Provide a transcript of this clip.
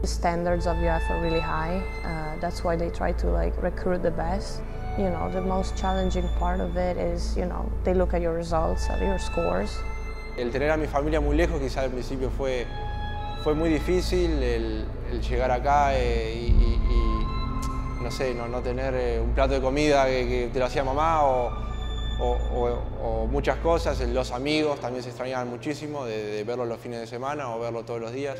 The standards of UF are really high. Uh, that's why they try to like recruit the best. You know, the most challenging part of it is, you know, they look at your results, at your scores. El tener a mi familia muy lejos quizás al principio fue, fue muy difícil el, el llegar acá eh, y, y, y, no sé, no, no tener eh, un plato de comida que, que, te lo hacía mamá o, o, o, o, muchas cosas. Los amigos también se extrañaban muchísimo de, de verlos los fines de semana o verlos todos los días.